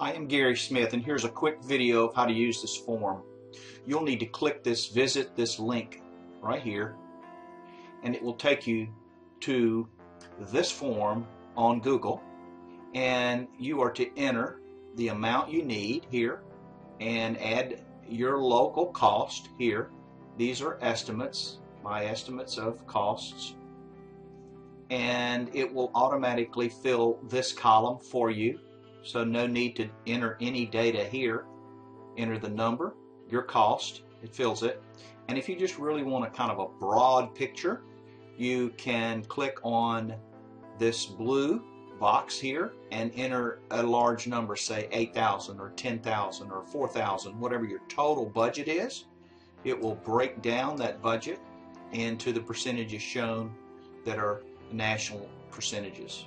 Hi, I'm Gary Smith and here's a quick video of how to use this form. You'll need to click this visit this link right here and it will take you to this form on Google and you are to enter the amount you need here and add your local cost here. These are estimates, my estimates of costs and it will automatically fill this column for you so no need to enter any data here. Enter the number, your cost, it fills it. And if you just really want a kind of a broad picture, you can click on this blue box here and enter a large number, say 8,000 or 10,000 or 4,000, whatever your total budget is. It will break down that budget into the percentages shown that are national percentages.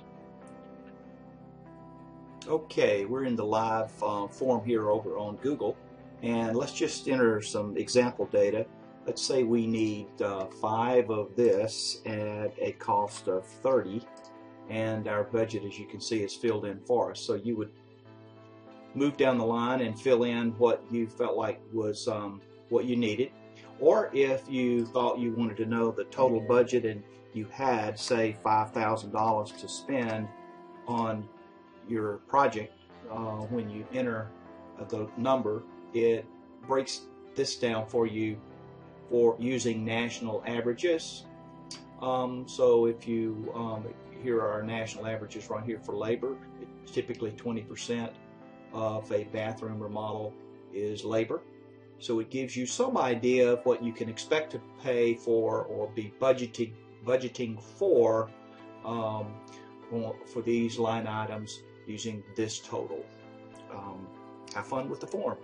Okay, we're in the live uh, form here over on Google, and let's just enter some example data. Let's say we need uh, five of this at a cost of 30, and our budget, as you can see, is filled in for us. So you would move down the line and fill in what you felt like was um, what you needed. Or if you thought you wanted to know the total budget and you had, say, $5,000 to spend on your project, uh, when you enter the number, it breaks this down for you for using national averages. Um, so if you, um, here are our national averages right here for labor. It's typically 20% of a bathroom remodel is labor. So it gives you some idea of what you can expect to pay for or be budgeting budgeting for um, for these line items using this total. Um, have fun with the form.